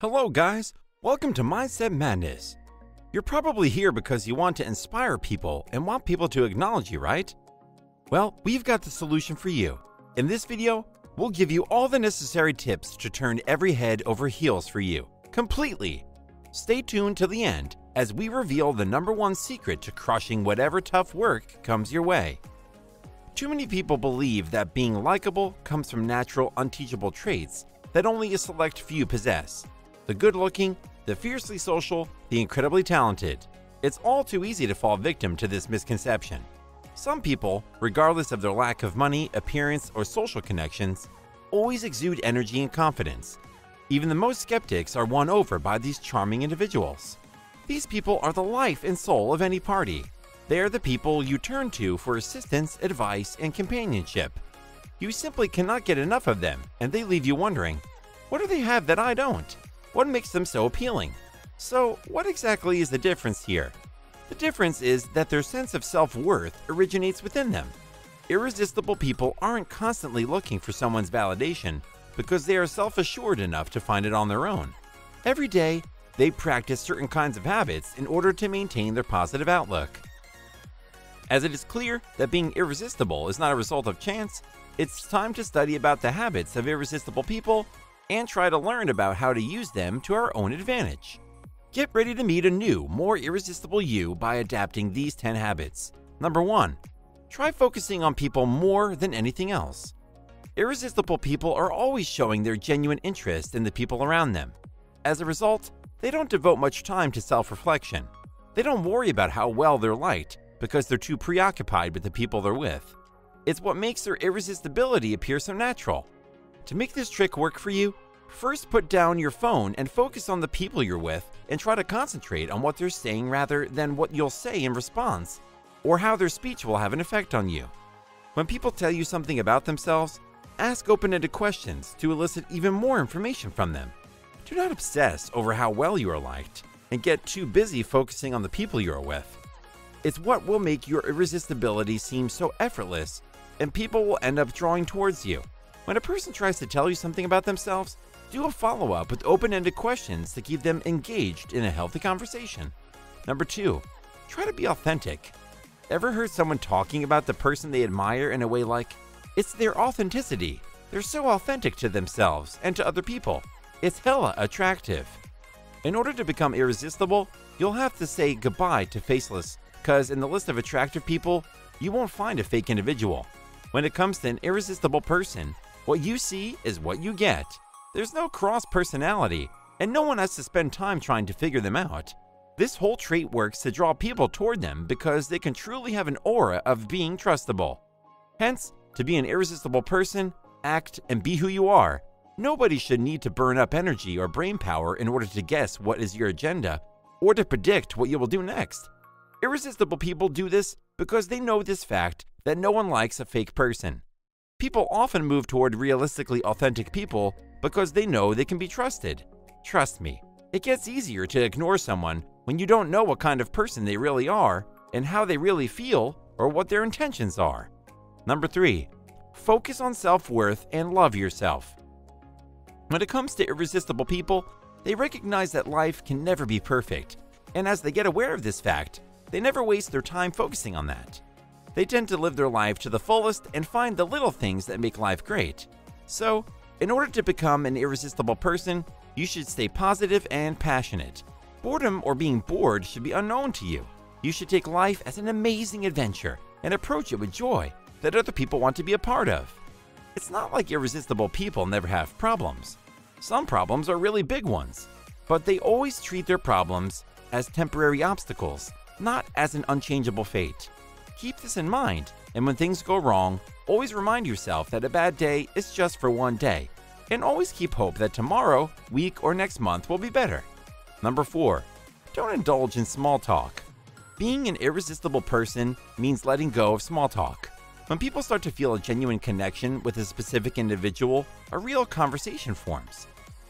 Hello, guys. Welcome to Mindset Madness. You're probably here because you want to inspire people and want people to acknowledge you, right? Well, we've got the solution for you. In this video, we'll give you all the necessary tips to turn every head over heels for you, completely. Stay tuned to the end as we reveal the number one secret to crushing whatever tough work comes your way. Too many people believe that being likable comes from natural, unteachable traits that only a select few possess the good looking, the fiercely social, the incredibly talented. It's all too easy to fall victim to this misconception. Some people, regardless of their lack of money, appearance, or social connections, always exude energy and confidence. Even the most skeptics are won over by these charming individuals. These people are the life and soul of any party. They are the people you turn to for assistance, advice, and companionship. You simply cannot get enough of them, and they leave you wondering what do they have that I don't? What makes them so appealing? So, what exactly is the difference here? The difference is that their sense of self worth originates within them. Irresistible people aren't constantly looking for someone's validation because they are self assured enough to find it on their own. Every day, they practice certain kinds of habits in order to maintain their positive outlook. As it is clear that being irresistible is not a result of chance, it's time to study about the habits of irresistible people and try to learn about how to use them to our own advantage. Get ready to meet a new, more irresistible you by adapting these 10 habits. Number 1. Try focusing on people more than anything else. Irresistible people are always showing their genuine interest in the people around them. As a result, they don't devote much time to self reflection. They don't worry about how well they're liked because they're too preoccupied with the people they're with. It's what makes their irresistibility appear so natural. To make this trick work for you, first put down your phone and focus on the people you're with and try to concentrate on what they're saying rather than what you'll say in response or how their speech will have an effect on you. When people tell you something about themselves, ask open ended questions to elicit even more information from them. Do not obsess over how well you are liked and get too busy focusing on the people you are with. It's what will make your irresistibility seem so effortless, and people will end up drawing towards you. When a person tries to tell you something about themselves, do a follow up with open ended questions to keep them engaged in a healthy conversation. Number two, try to be authentic. Ever heard someone talking about the person they admire in a way like, it's their authenticity? They're so authentic to themselves and to other people. It's hella attractive. In order to become irresistible, you'll have to say goodbye to faceless, because in the list of attractive people, you won't find a fake individual. When it comes to an irresistible person, what you see is what you get. There's no cross personality, and no one has to spend time trying to figure them out. This whole trait works to draw people toward them because they can truly have an aura of being trustable. Hence, to be an irresistible person, act and be who you are. Nobody should need to burn up energy or brain power in order to guess what is your agenda or to predict what you will do next. Irresistible people do this because they know this fact that no one likes a fake person. People often move toward realistically authentic people because they know they can be trusted. Trust me, it gets easier to ignore someone when you don't know what kind of person they really are and how they really feel or what their intentions are. Number three, focus on self worth and love yourself. When it comes to irresistible people, they recognize that life can never be perfect, and as they get aware of this fact, they never waste their time focusing on that. They tend to live their life to the fullest and find the little things that make life great. So, in order to become an irresistible person, you should stay positive and passionate. Boredom or being bored should be unknown to you. You should take life as an amazing adventure and approach it with joy that other people want to be a part of. It's not like irresistible people never have problems. Some problems are really big ones, but they always treat their problems as temporary obstacles, not as an unchangeable fate. Keep this in mind, and when things go wrong, always remind yourself that a bad day is just for one day, and always keep hope that tomorrow, week, or next month will be better. Number 4. Don't indulge in small talk. Being an irresistible person means letting go of small talk. When people start to feel a genuine connection with a specific individual, a real conversation forms.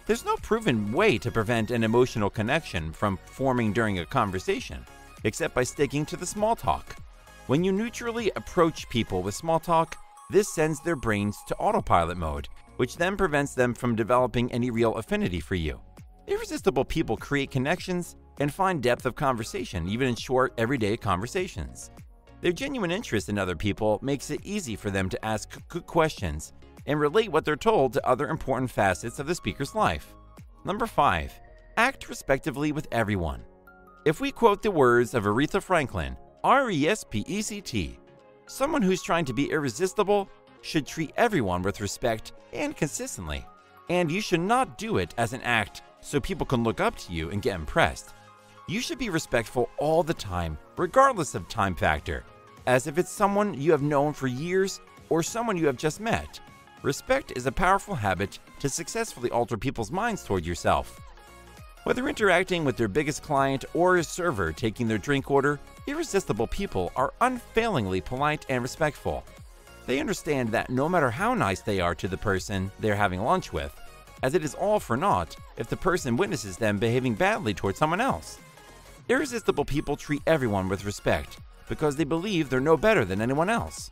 There's no proven way to prevent an emotional connection from forming during a conversation, except by sticking to the small talk. When you neutrally approach people with small talk, this sends their brains to autopilot mode, which then prevents them from developing any real affinity for you. Irresistible people create connections and find depth of conversation, even in short, everyday conversations. Their genuine interest in other people makes it easy for them to ask good questions and relate what they're told to other important facets of the speaker's life. Number 5. Act respectively with everyone. If we quote the words of Aretha Franklin, R E S P E C T, someone who's trying to be irresistible should treat everyone with respect and consistently. And you should not do it as an act so people can look up to you and get impressed. You should be respectful all the time, regardless of time factor, as if it's someone you have known for years or someone you have just met. Respect is a powerful habit to successfully alter people's minds toward yourself. Whether interacting with their biggest client or a server taking their drink order, irresistible people are unfailingly polite and respectful. They understand that no matter how nice they are to the person they're having lunch with, as it is all for naught if the person witnesses them behaving badly towards someone else. Irresistible people treat everyone with respect because they believe they're no better than anyone else.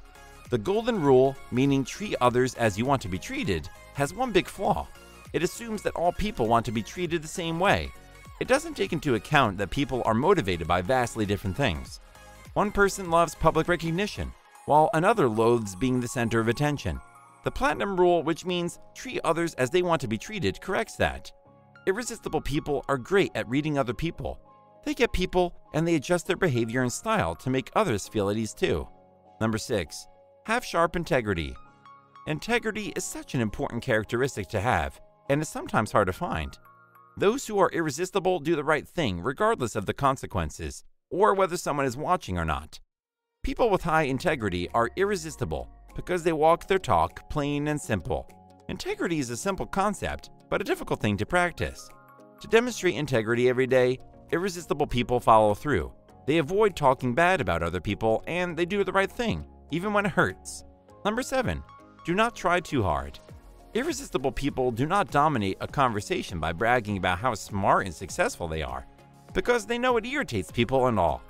The golden rule, meaning treat others as you want to be treated, has one big flaw. It assumes that all people want to be treated the same way. It doesn't take into account that people are motivated by vastly different things. One person loves public recognition, while another loathes being the center of attention. The Platinum Rule, which means treat others as they want to be treated, corrects that. Irresistible people are great at reading other people. They get people and they adjust their behavior and style to make others feel at ease too. Number 6. Have sharp integrity. Integrity is such an important characteristic to have, and is sometimes hard to find. Those who are irresistible do the right thing regardless of the consequences, or whether someone is watching or not. People with high integrity are irresistible because they walk their talk plain and simple. Integrity is a simple concept, but a difficult thing to practice. To demonstrate integrity every day, irresistible people follow through. They avoid talking bad about other people and they do the right thing, even when it hurts. Number 7. Do not try too hard. Irresistible people do not dominate a conversation by bragging about how smart and successful they are, because they know it irritates people and all.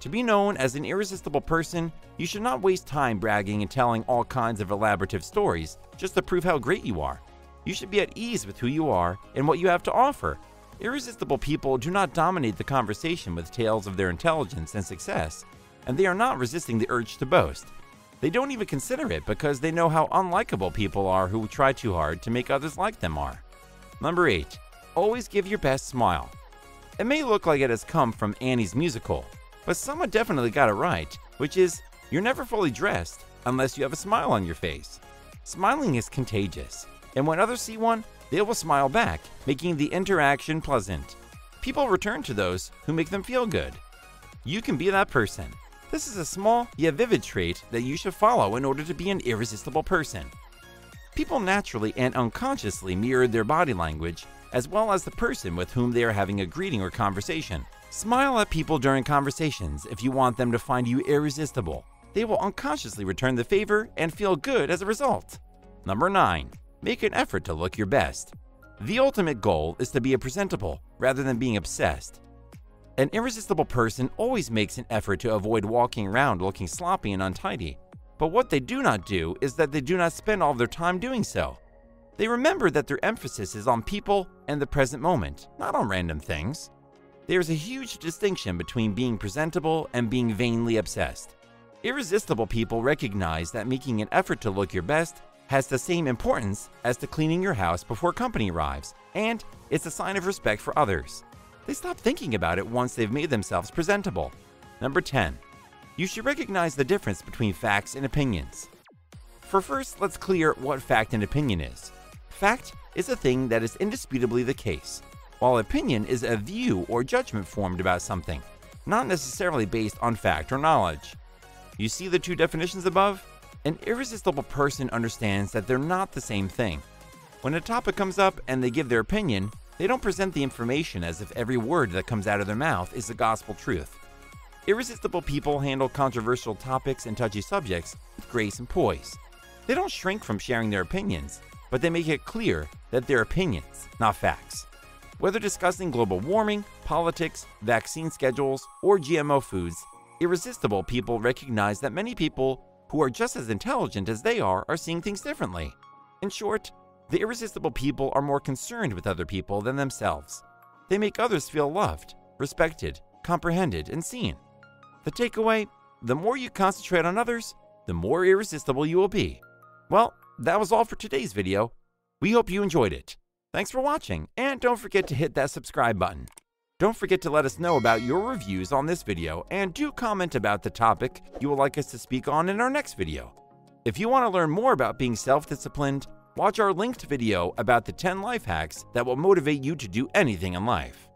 To be known as an irresistible person, you should not waste time bragging and telling all kinds of elaborative stories just to prove how great you are. You should be at ease with who you are and what you have to offer. Irresistible people do not dominate the conversation with tales of their intelligence and success, and they are not resisting the urge to boast. They don't even consider it because they know how unlikable people are who try too hard to make others like them are. Number 8. Always give your best smile. It may look like it has come from Annie's musical, but someone definitely got it right, which is you're never fully dressed unless you have a smile on your face. Smiling is contagious, and when others see one, they will smile back, making the interaction pleasant. People return to those who make them feel good. You can be that person. This is a small yet vivid trait that you should follow in order to be an irresistible person. People naturally and unconsciously mirror their body language as well as the person with whom they are having a greeting or conversation. Smile at people during conversations if you want them to find you irresistible. They will unconsciously return the favor and feel good as a result. Number 9. Make an effort to look your best. The ultimate goal is to be a presentable rather than being obsessed. An irresistible person always makes an effort to avoid walking around looking sloppy and untidy. But what they do not do is that they do not spend all of their time doing so. They remember that their emphasis is on people and the present moment, not on random things. There's a huge distinction between being presentable and being vainly obsessed. Irresistible people recognize that making an effort to look your best has the same importance as to cleaning your house before company arrives, and it's a sign of respect for others. They stop thinking about it once they've made themselves presentable. Number 10. You should recognize the difference between facts and opinions. For first, let's clear what fact and opinion is. Fact is a thing that is indisputably the case while opinion is a view or judgment formed about something, not necessarily based on fact or knowledge. You see the two definitions above? An irresistible person understands that they're not the same thing. When a topic comes up and they give their opinion, they don't present the information as if every word that comes out of their mouth is the gospel truth. Irresistible people handle controversial topics and touchy subjects with grace and poise. They don't shrink from sharing their opinions, but they make it clear that they're opinions, not facts. Whether discussing global warming, politics, vaccine schedules, or GMO foods, irresistible people recognize that many people who are just as intelligent as they are are seeing things differently. In short, the irresistible people are more concerned with other people than themselves. they make others feel loved, respected, comprehended, and seen. The takeaway the more you concentrate on others, the more irresistible you will be. Well, that was all for today's video. We hope you enjoyed it. Thanks for watching, and don't forget to hit that subscribe button. Don't forget to let us know about your reviews on this video, and do comment about the topic you would like us to speak on in our next video. If you want to learn more about being self-disciplined, watch our linked video about the 10 life hacks that will motivate you to do anything in life.